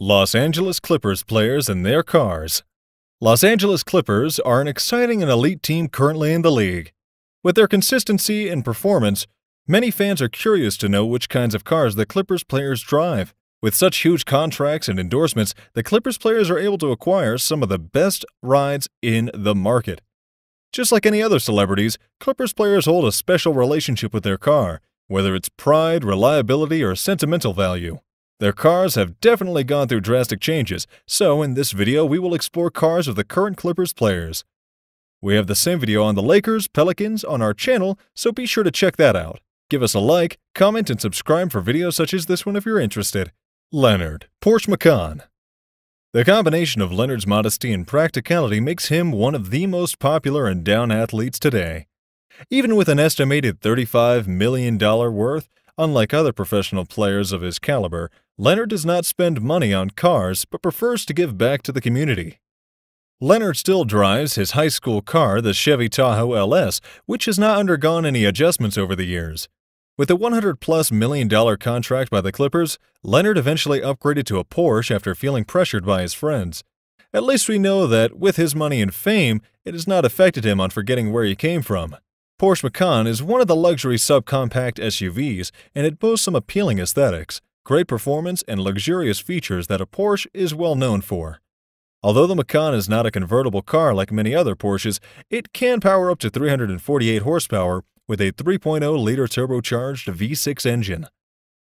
Los Angeles Clippers players and their cars. Los Angeles Clippers are an exciting and elite team currently in the league. With their consistency and performance, many fans are curious to know which kinds of cars the Clippers players drive. With such huge contracts and endorsements, the Clippers players are able to acquire some of the best rides in the market. Just like any other celebrities, Clippers players hold a special relationship with their car, whether it's pride, reliability, or sentimental value. Their cars have definitely gone through drastic changes, so in this video we will explore cars of the current Clippers players. We have the same video on the Lakers, Pelicans on our channel, so be sure to check that out. Give us a like, comment, and subscribe for videos such as this one if you're interested. Leonard, Porsche Macan. The combination of Leonard's modesty and practicality makes him one of the most popular and down athletes today. Even with an estimated $35 million worth, unlike other professional players of his caliber, Leonard does not spend money on cars but prefers to give back to the community. Leonard still drives his high school car, the Chevy Tahoe LS, which has not undergone any adjustments over the years. With a 100 plus million dollar contract by the Clippers, Leonard eventually upgraded to a Porsche after feeling pressured by his friends. At least we know that, with his money and fame, it has not affected him on forgetting where he came from. Porsche Macan is one of the luxury subcompact SUVs, and it boasts some appealing aesthetics great performance, and luxurious features that a Porsche is well known for. Although the Macan is not a convertible car like many other Porsches, it can power up to 348 horsepower with a 3.0-liter turbocharged V6 engine.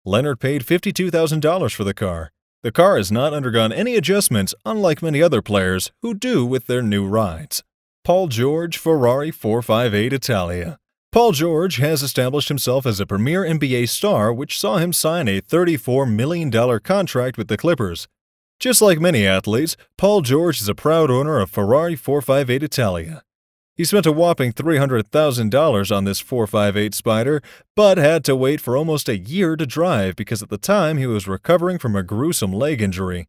Leonard paid $52,000 for the car. The car has not undergone any adjustments unlike many other players who do with their new rides. Paul George Ferrari 458 Italia Paul George has established himself as a premier NBA star, which saw him sign a $34 million contract with the Clippers. Just like many athletes, Paul George is a proud owner of Ferrari 458 Italia. He spent a whopping $300,000 on this 458 Spider, but had to wait for almost a year to drive because at the time he was recovering from a gruesome leg injury.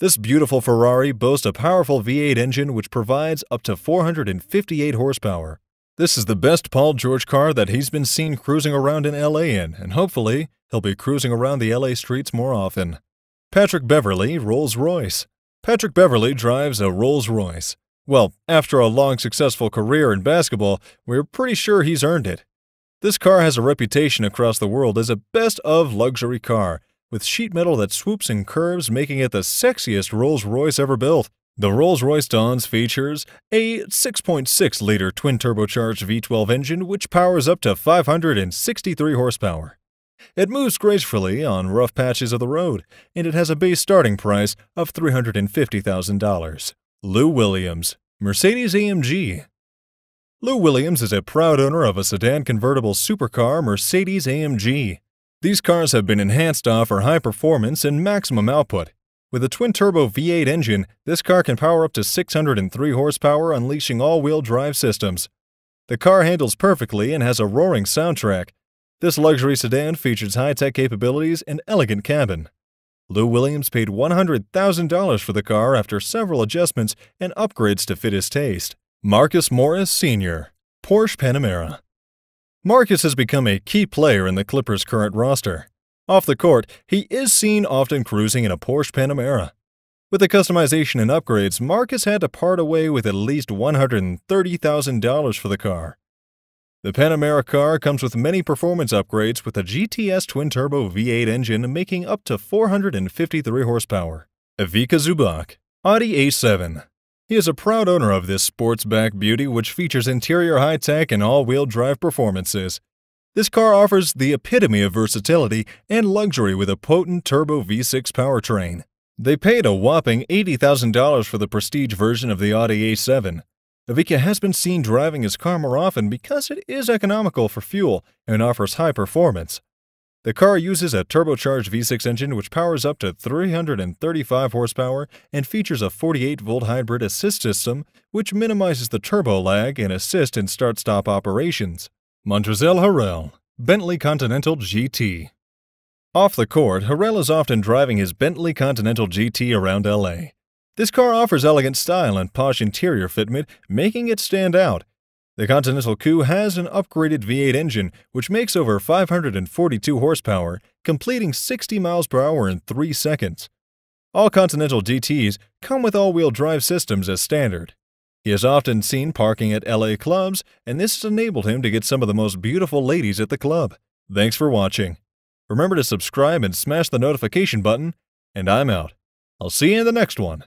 This beautiful Ferrari boasts a powerful V8 engine which provides up to 458 horsepower. This is the best Paul George car that he's been seen cruising around in LA in, and hopefully, he'll be cruising around the LA streets more often. Patrick Beverley, Rolls Royce. Patrick Beverley drives a Rolls Royce. Well, after a long successful career in basketball, we're pretty sure he's earned it. This car has a reputation across the world as a best of luxury car, with sheet metal that swoops and curves, making it the sexiest Rolls Royce ever built. The Rolls-Royce Dawn features a 6.6-liter twin-turbocharged V12 engine which powers up to 563 horsepower. It moves gracefully on rough patches of the road, and it has a base starting price of $350,000. Lou Williams, Mercedes-AMG Lou Williams is a proud owner of a sedan convertible supercar Mercedes-AMG. These cars have been enhanced to offer high performance and maximum output, with a twin-turbo V8 engine, this car can power up to 603 horsepower, unleashing all-wheel drive systems. The car handles perfectly and has a roaring soundtrack. This luxury sedan features high-tech capabilities and elegant cabin. Lou Williams paid $100,000 for the car after several adjustments and upgrades to fit his taste. Marcus Morris Sr., Porsche Panamera. Marcus has become a key player in the Clippers' current roster. Off the court, he is seen often cruising in a Porsche Panamera. With the customization and upgrades, Marcus had to part away with at least $130,000 for the car. The Panamera car comes with many performance upgrades with a GTS twin-turbo V8 engine making up to 453 horsepower. Ivica Zubak, Audi A7. He is a proud owner of this sportsback beauty which features interior high-tech and all-wheel drive performances. This car offers the epitome of versatility and luxury with a potent turbo V6 powertrain. They paid a whopping $80,000 for the prestige version of the Audi A7. Ivica has been seen driving his car more often because it is economical for fuel and offers high performance. The car uses a turbocharged V6 engine which powers up to 335 horsepower and features a 48-volt hybrid assist system which minimizes the turbo lag and assist in start-stop operations. Montrezl Harrell, Bentley Continental GT. Off the court, Harrell is often driving his Bentley Continental GT around LA. This car offers elegant style and posh interior fitment, making it stand out. The Continental Coupe has an upgraded V8 engine, which makes over 542 horsepower, completing 60 miles per hour in 3 seconds. All Continental GTs come with all-wheel drive systems as standard. He is often seen parking at LA clubs, and this has enabled him to get some of the most beautiful ladies at the club. Thanks for watching. Remember to subscribe and smash the notification button, and I'm out. I'll see you in the next one.